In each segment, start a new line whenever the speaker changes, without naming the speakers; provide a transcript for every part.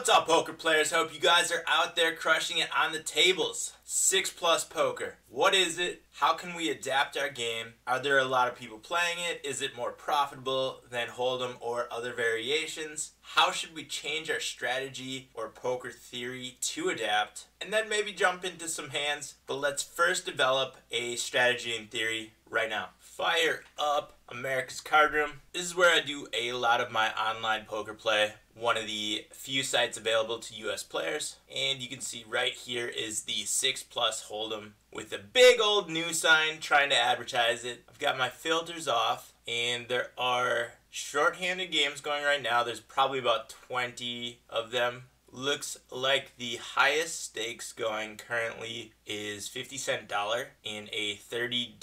What's up, poker players? Hope you guys are out there crushing it on the tables. Six plus poker. What is it? How can we adapt our game? Are there a lot of people playing it? Is it more profitable than Hold'em or other variations? How should we change our strategy or poker theory to adapt? And then maybe jump into some hands. But let's first develop a strategy and theory right now. Fire up Americas Cardroom. This is where I do a lot of my online poker play. One of the few sites available to US players. And you can see right here is the 6 plus Hold'em with a big old new sign trying to advertise it. I've got my filters off and there are short-handed games going right now. There's probably about 20 of them looks like the highest stakes going currently is 50 cent dollar in a $30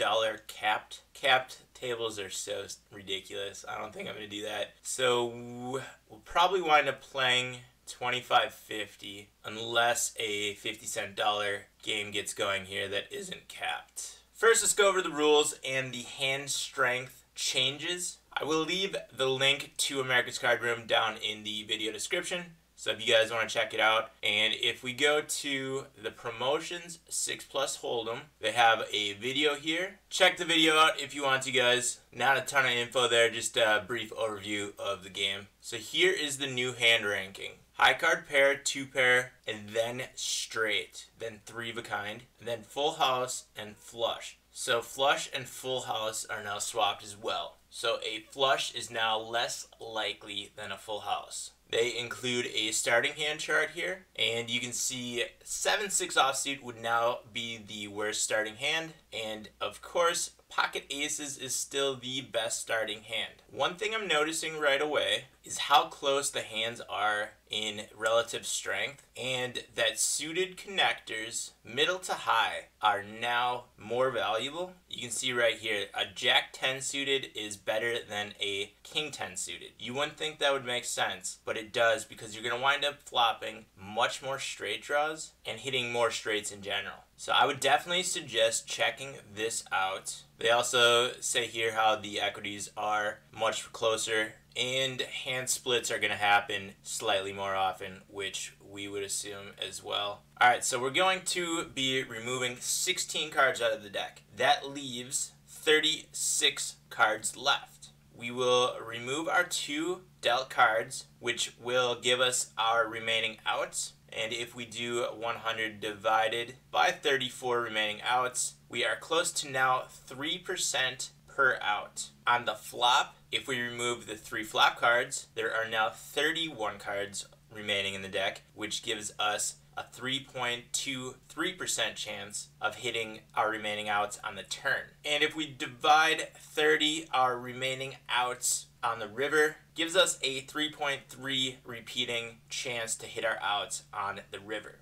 capped capped tables are so ridiculous. I don't think i'm gonna do that. So we'll probably wind up playing 25.50 unless a 50 cent dollar game gets going here that isn't capped. First let's go over the rules and the hand strength changes. I will leave the link to Americas Cardroom down in the video description. So if you guys want to check it out, and if we go to the promotions 6 plus Hold'em, they have a video here. Check the video out if you want to guys. Not a ton of info there, just a brief overview of the game. So here is the new hand ranking. High card pair, two pair, and then straight, then three of a kind, then full house and flush. So flush and full house are now swapped as well. So a flush is now less likely than a full house. They include a starting hand chart here, and you can see 7-6 offsuit would now be the worst starting hand, and of course, pocket aces is still the best starting hand. One thing I'm noticing right away is how close the hands are in relative strength and that suited connectors middle to high are now more valuable. You can see right here a jack 10 suited is better than a king 10 suited. You wouldn't think that would make sense but it does because you're going to wind up flopping much more straight draws and hitting more straights in general. So I would definitely suggest checking this out. They also say here how the equities are much closer and hand splits are going to happen slightly more often, which we would assume as well. Alright, so we're going to be removing 16 cards out of the deck. That leaves 36 cards left. We will remove our two dealt cards, which will give us our remaining outs. And if we do 100 divided by 34 remaining outs, we are close to now 3% per out. On the flop, if we remove the three flop cards, there are now 31 cards remaining in the deck, which gives us a 3.23% chance of hitting our remaining outs on the turn. And if we divide 30, our remaining outs on the river gives us a 3.3 repeating chance to hit our outs on the river.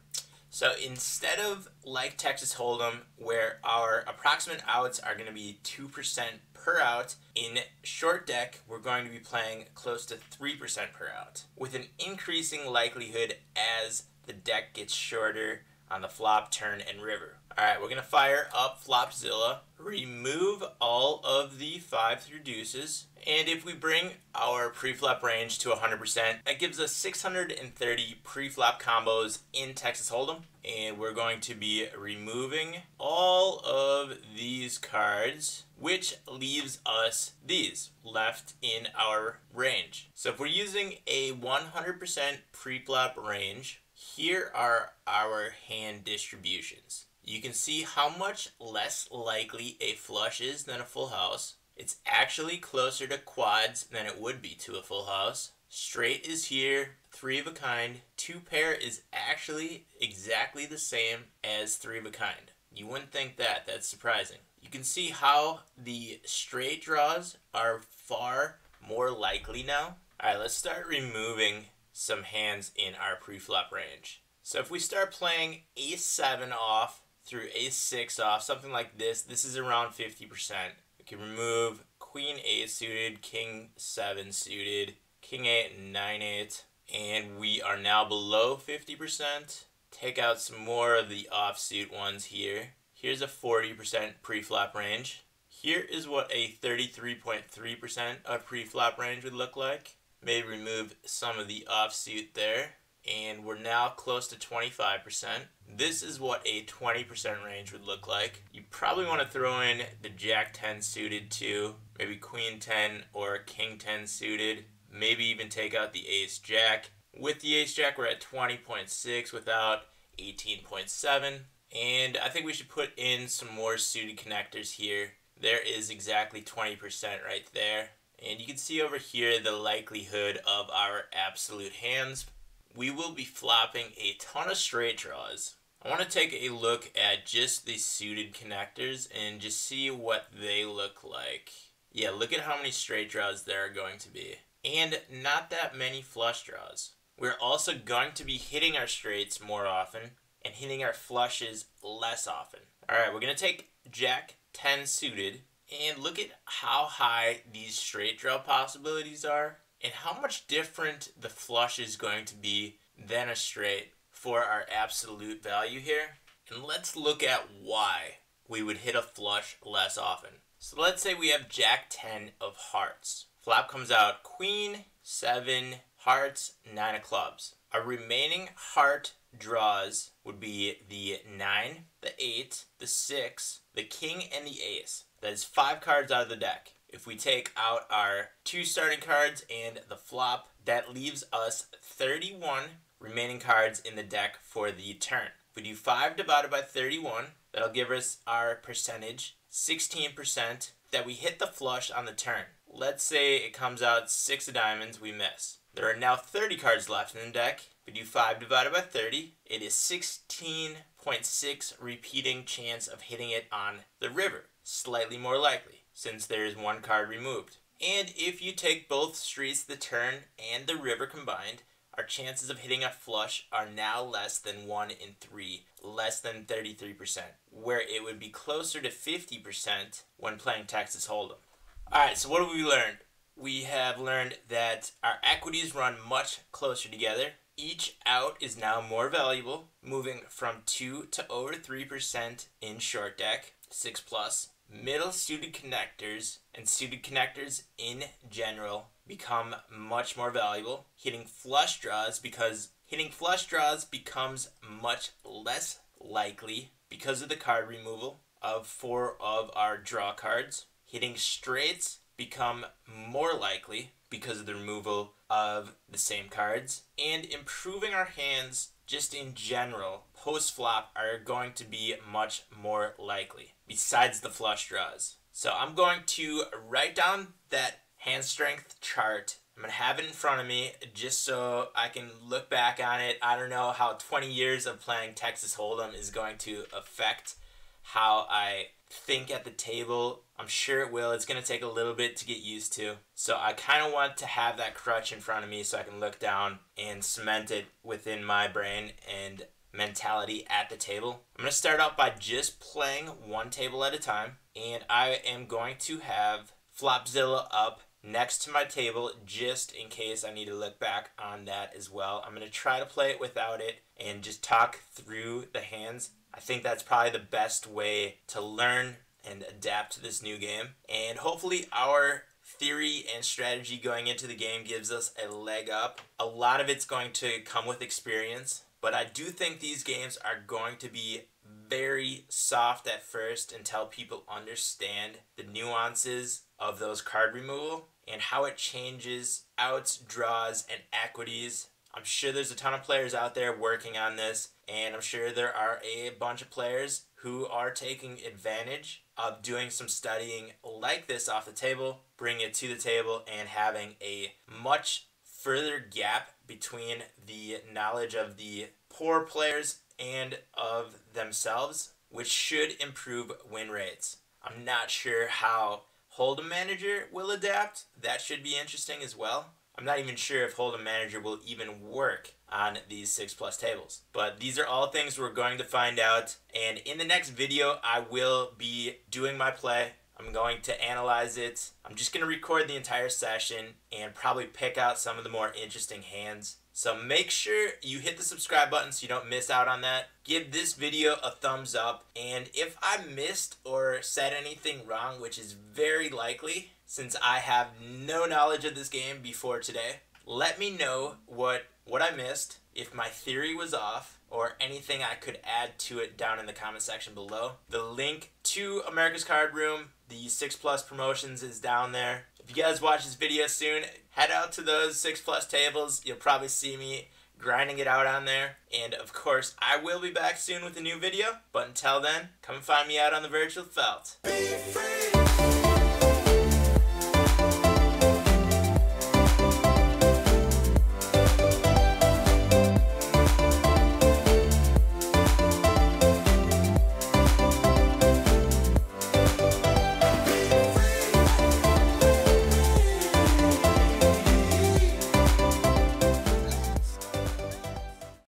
So instead of like Texas Hold'em, where our approximate outs are going to be 2% per out, in short deck, we're going to be playing close to 3% per out, with an increasing likelihood as the deck gets shorter on the flop, turn, and river. Alright, we're going to fire up Flopzilla, remove all of the 5 through deuces, and if we bring our pre-flop range to 100%, that gives us 630 pre-flop combos in Texas Hold'em. And we're going to be removing all of these cards, which leaves us these left in our range. So if we're using a 100% pre-flop range, here are our hand distributions. You can see how much less likely a flush is than a full house. It's actually closer to quads than it would be to a full house. Straight is here, three of a kind. Two pair is actually exactly the same as three of a kind. You wouldn't think that, that's surprising. You can see how the straight draws are far more likely now. Alright, let's start removing some hands in our pre-flop range. So if we start playing a7 off through a6 off, something like this, this is around 50%. We can remove queen 8 suited, king 7 suited, king 8 and 9 8, and we are now below 50%. Take out some more of the offsuit ones here. Here's a 40% pre-flop range. Here is what a 33.3% of pre-flop range would look like. Maybe remove some of the offsuit there. and we're now close to 25%. This is what a 20% range would look like. You probably want to throw in the Jack 10 suited too, maybe Queen 10 or King 10 suited, maybe even take out the Ace Jack. With the Ace Jack, we're at 20.6 without 18.7. And I think we should put in some more suited connectors here. There is exactly 20% right there. And you can see over here the likelihood of our absolute hands. We will be flopping a ton of straight draws. I want to take a look at just the suited connectors and just see what they look like. Yeah, look at how many straight draws there are going to be. And not that many flush draws. We're also going to be hitting our straights more often and hitting our flushes less often. Alright, we're going to take Jack 10 suited and look at how high these straight draw possibilities are and how much different the flush is going to be than a straight for our absolute value here. And let's look at why we would hit a flush less often. So let's say we have Jack 10 of hearts. Flop comes out Queen, 7, hearts, 9 of clubs. Our remaining heart draws would be the 9, the 8, the 6, the king, and the ace. That is 5 cards out of the deck. If we take out our two starting cards and the flop, that leaves us 31 remaining cards in the deck for the turn. If we do 5 divided by 31, that'll give us our percentage, 16%, that we hit the flush on the turn. Let's say it comes out 6 of diamonds, we miss. There are now 30 cards left in the deck. If we do 5 divided by 30, it is 16.6 repeating chance of hitting it on the river. Slightly more likely, since there is one card removed. And if you take both streets, the turn, and the river combined, our chances of hitting a flush are now less than 1 in 3, less than 33%, where it would be closer to 50% when playing Texas Hold'em. Alright, so what have we learned? We have learned that our equities run much closer together. Each out is now more valuable, moving from 2 to over 3% in short deck, 6 plus. Middle suited connectors and suited connectors in general become much more valuable. Hitting flush draws because hitting flush draws becomes much less likely because of the card removal of four of our draw cards. Hitting straights become more likely because of the removal of the same cards. And improving our hands just in general post flop are going to be much more likely besides the flush draws. So I'm going to write down that hand strength chart. I'm going to have it in front of me just so I can look back on it. I don't know how 20 years of playing Texas Hold'em is going to affect how I think at the table. I'm sure it will. It's going to take a little bit to get used to. So I kind of want to have that crutch in front of me so I can look down and cement it within my brain and mentality at the table. I'm going to start out by just playing one table at a time. And I am going to have Flopzilla up next to my table just in case I need to look back on that as well. I'm going to try to play it without it and just talk through the hands I think that's probably the best way to learn and adapt to this new game. And hopefully, our theory and strategy going into the game gives us a leg up. A lot of it's going to come with experience, but I do think these games are going to be very soft at first until people understand the nuances of those card removal and how it changes outs, draws, and equities I'm sure there's a ton of players out there working on this, and I'm sure there are a bunch of players who are taking advantage of doing some studying like this off the table, bringing it to the table, and having a much further gap between the knowledge of the poor players and of themselves, which should improve win rates. I'm not sure how Hold'em Manager will adapt. That should be interesting as well. I'm not even sure if Hold'em Manager will even work on these 6 plus tables. But these are all things we're going to find out. And in the next video, I will be doing my play. I'm going to analyze it. I'm just going to record the entire session and probably pick out some of the more interesting hands. So make sure you hit the subscribe button so you don't miss out on that. Give this video a thumbs up. And if I missed or said anything wrong, which is very likely, since I have no knowledge of this game before today. Let me know what what I missed, if my theory was off, or anything I could add to it down in the comment section below. The link to Americas Cardroom, the 6 Plus promotions is down there. If you guys watch this video soon, head out to those 6 Plus tables. You'll probably see me grinding it out on there. And of course, I will be back soon with a new video. But until then, come find me out on the virtual felt.